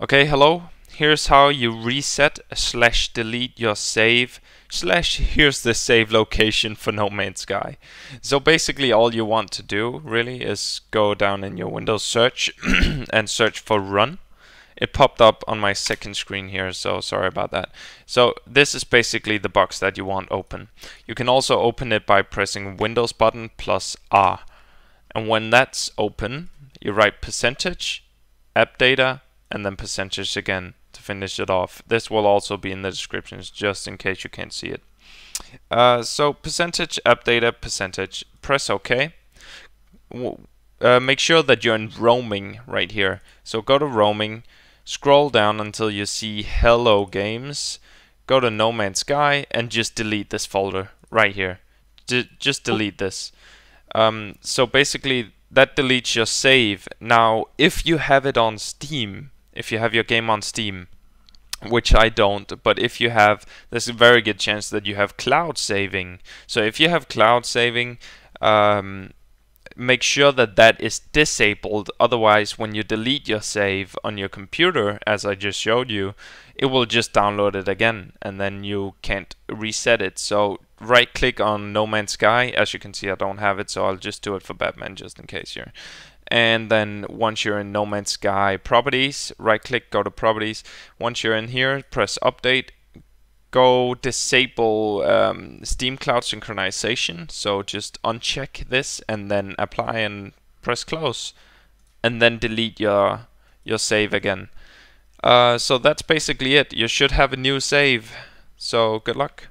Okay, hello. Here's how you reset slash delete your save slash here's the save location for No Man's Sky. So basically all you want to do really is go down in your Windows search and search for run. It popped up on my second screen here, so sorry about that. So this is basically the box that you want open. You can also open it by pressing Windows button plus R. And when that's open, you write percentage, app data, and then percentage again to finish it off. This will also be in the descriptions just in case you can't see it. Uh, so percentage app data percentage press OK. Uh, make sure that you're in roaming right here. So go to roaming, scroll down until you see Hello Games, go to No Man's Sky, and just delete this folder right here. D just delete this. Um, so basically, that deletes your save. Now, if you have it on Steam, if you have your game on Steam, which I don't, but if you have, there's a very good chance that you have cloud saving. So if you have cloud saving, um, make sure that that is disabled. Otherwise, when you delete your save on your computer, as I just showed you, it will just download it again, and then you can't reset it. So right click on No Man's Sky. As you can see, I don't have it, so I'll just do it for Batman just in case here and then once you're in No Man's Sky properties, right click, go to properties. Once you're in here, press update, go disable um, Steam Cloud synchronization. So just uncheck this and then apply and press close, and then delete your your save again. Uh, so that's basically it. You should have a new save. So good luck.